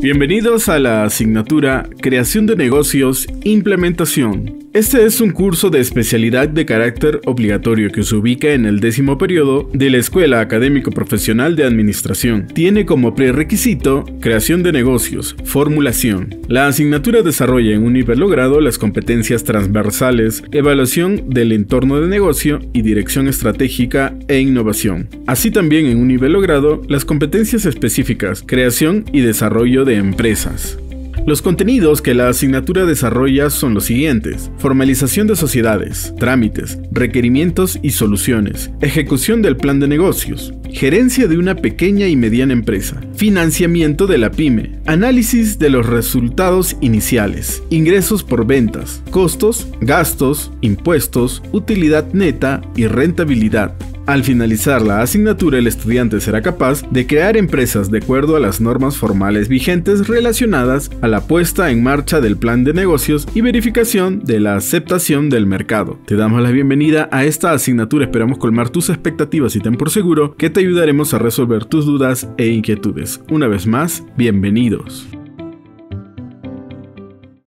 Bienvenidos a la asignatura Creación de negocios, Implementación. Este es un curso de especialidad de carácter obligatorio que se ubica en el décimo periodo de la Escuela Académico Profesional de Administración. Tiene como prerequisito creación de negocios, formulación. La asignatura desarrolla en un nivel logrado las competencias transversales, evaluación del entorno de negocio y dirección estratégica e innovación. Así también en un nivel logrado las competencias específicas, creación y desarrollo de empresas. Los contenidos que la asignatura desarrolla son los siguientes. Formalización de sociedades, trámites, requerimientos y soluciones, ejecución del plan de negocios, gerencia de una pequeña y mediana empresa, financiamiento de la pyme, análisis de los resultados iniciales, ingresos por ventas, costos, gastos, impuestos, utilidad neta y rentabilidad, al finalizar la asignatura, el estudiante será capaz de crear empresas de acuerdo a las normas formales vigentes relacionadas a la puesta en marcha del plan de negocios y verificación de la aceptación del mercado. Te damos la bienvenida a esta asignatura, esperamos colmar tus expectativas y ten por seguro que te ayudaremos a resolver tus dudas e inquietudes. Una vez más, bienvenidos.